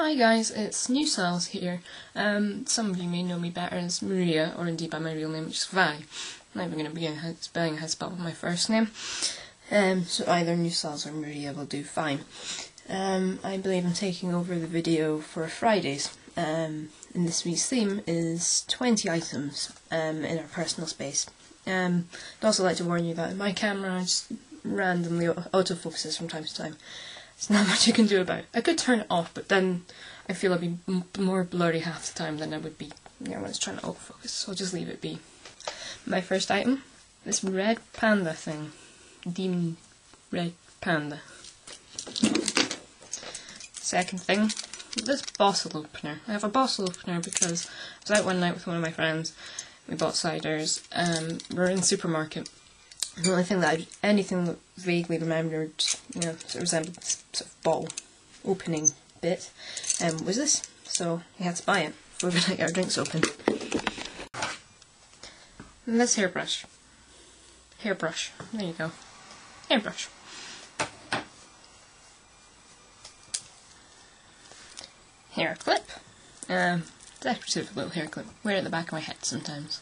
Hi guys, it's New Cells here. Um, some of you may know me better as Maria, or indeed by my real name, which is Vi. I'm not even going to begin spelling how to spell with my first name. Um, so either New Cells or Maria will do fine. Um, I believe I'm taking over the video for Fridays. Um, and this week's theme is 20 items um, in our personal space. Um, I'd also like to warn you that my camera just randomly autofocuses from time to time. There's not much you can do about it. I could turn it off, but then I feel I'd be more blurry half the time than I would be you know, when it's trying to autofocus, so I'll just leave it be. My first item, this red panda thing. Demon red panda. Second thing, this bottle opener. I have a bottle opener because I was out one night with one of my friends. We bought ciders. Um, we're in supermarket the only thing that I, anything that vaguely remembered, you know, sort of resembled this sort of bottle opening bit, um, was this. So we had to buy it before we get our drinks open. And this hairbrush. Hairbrush. There you go. Hairbrush. Hair clip. Um, decorative little hair clip. Wear it at the back of my head sometimes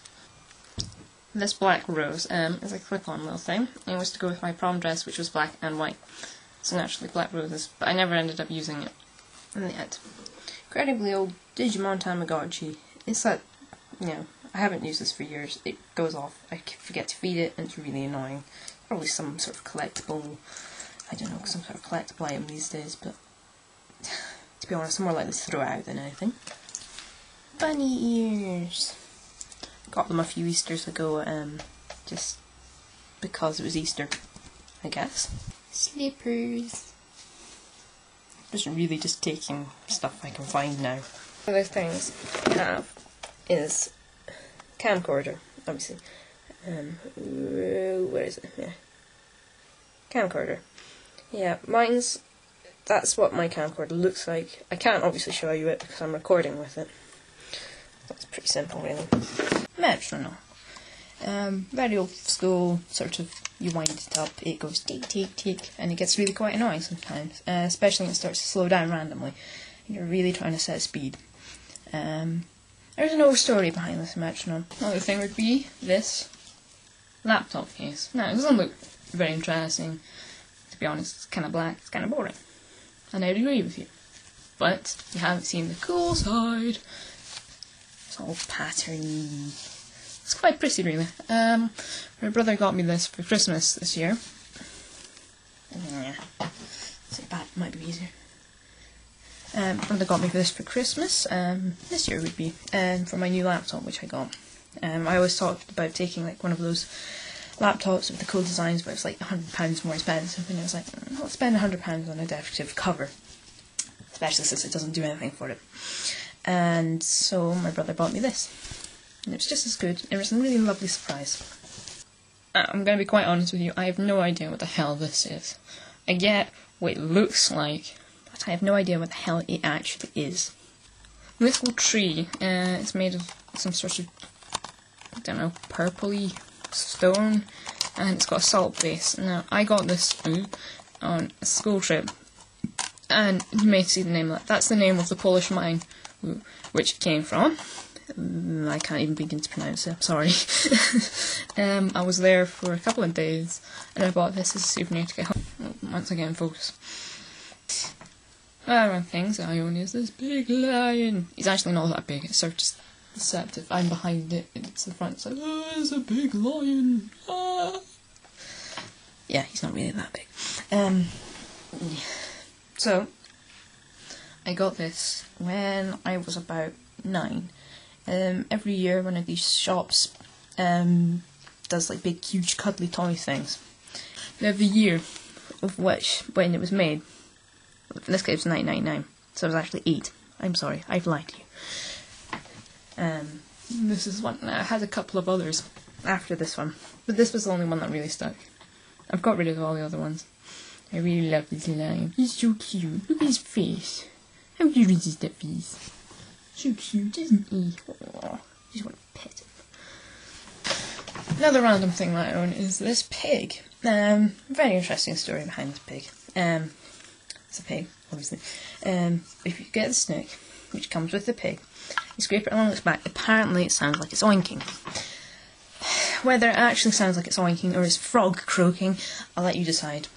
this black rose um, is a clip-on little thing. It was to go with my prom dress, which was black and white. So naturally black roses, but I never ended up using it in the end. Incredibly old Digimon Tamagotchi. It's that, you know, I haven't used this for years. It goes off. I forget to feed it, and it's really annoying. Probably some sort of collectible, I don't know, some sort of collectible item these days, but to be honest, I'm more likely to throw out than anything. Bunny ears. Got them a few Easters ago, um, just because it was Easter, I guess. Slippers. Just really just taking stuff I can find now. One of those things I have is camcorder, obviously. Um, where is it? Yeah. Camcorder. Yeah, mine's. That's what my camcorder looks like. I can't obviously show you it because I'm recording with it. That's pretty simple, really metronome. Um, very old school, sort of, you wind it up, it goes tick, tick, tick, and it gets really quite annoying sometimes, uh, especially when it starts to slow down randomly, and you're really trying to set speed. Um, there's old story behind this metronome. Another thing would be this laptop case. Now, it doesn't look very interesting, to be honest, it's kind of black, it's kind of boring, and I'd agree with you. But you haven't seen the cool side. All patterny. It's quite pretty, really. Um, my brother got me this for Christmas this year. Yeah, so that might be easier. Um, brother got me this for Christmas. Um, this year would be, um, for my new laptop, which I got. Um, I always talked about taking like one of those laptops with the cool designs, but it's like hundred pounds more expensive, and I was like, mm, I'll spend hundred pounds on a decorative cover, especially since it doesn't do anything for it. And so my brother bought me this. And it was just as good. It was a really lovely surprise. Uh, I'm going to be quite honest with you, I have no idea what the hell this is. I get what it looks like, but I have no idea what the hell it actually is. This Little tree. Uh, it's made of some sort of, I don't know, purpley stone, and it's got a salt base. Now, I got this on a school trip, and you may see the name of that. That's the name of the Polish mine which it came from. Mm, I can't even begin to pronounce it, I'm sorry. um, I was there for a couple of days and I bought this as a souvenir to get home. Once again, focus. Other things I own is this big lion. He's actually not that big, it's sort of just deceptive. I'm behind it, it's the front, it's like, oh, it's a big lion. Ah. Yeah, he's not really that big. Um, so, I got this when I was about nine. Um, every year, one of these shops um, does like big, huge, cuddly toy things. Have the year of which when it was made. In this case, it was 1999, so it was actually eight. I'm sorry, I've lied to you. Um, this is one. I had a couple of others after this one, but this was the only one that really stuck. I've got rid of all the other ones. I really love this lion. He's so cute. Look at his face. How do you resist that face? So cute, isn't he? Aww, just want to pet him. Another random thing I own is this pig. Um, very interesting story behind this pig. Um, It's a pig, obviously. Um, if you get the snake, which comes with the pig, you scrape it along its back. Apparently, it sounds like it's oinking. Whether it actually sounds like it's oinking or is frog croaking, I'll let you decide.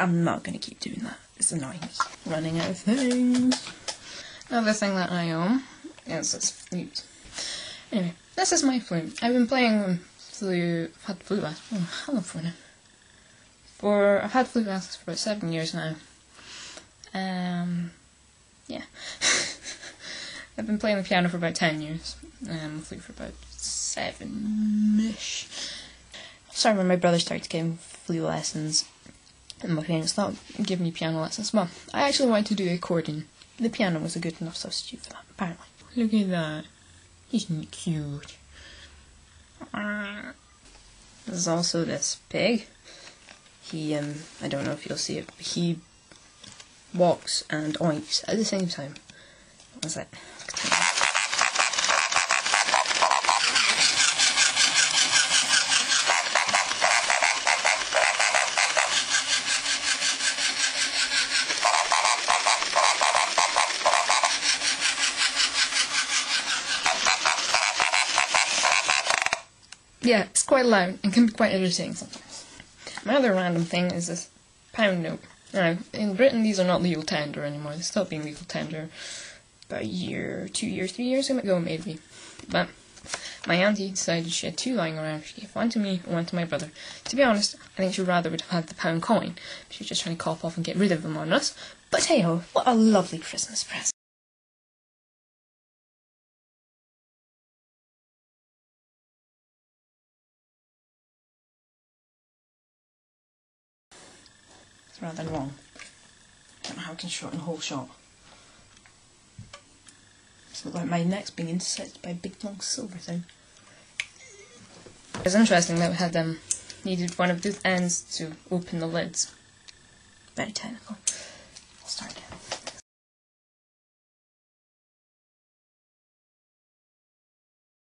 I'm not going to keep doing that. It's annoying. Running out of things. Another thing that I own is this flute. Anyway, this is my flute. I've been playing flute. I've had flute lessons. Oh, how long for I've had flute lessons for about seven years now. Um, yeah. I've been playing the piano for about ten years. Um, flute for about seven-ish. Sorry when my brother started getting flute lessons and my parents thought giving me piano lessons. Well, I actually wanted to do accordion. The piano was a good enough substitute for that, apparently. Look at that. Isn't it cute? There's also this pig. He, um, I don't know if you'll see it, but he walks and oinks at the same time. What was Yeah, it's quite loud and can be quite irritating sometimes. My other random thing is this pound note. Now, in Britain, these are not legal tender anymore. They stopped being legal tender about a year, two years, three years ago, maybe. But my auntie decided she had two lying around. She gave one to me and one to my brother. To be honest, I think she rather would have had the pound coin. She was just trying to cop off and get rid of them on us. But hey ho, what a lovely Christmas present. Rather long. I don't know how I can shorten a whole shot. It's like my neck's being intersected by a big long silver thing. It's interesting that we had um needed one of these ends to open the lids. Very technical.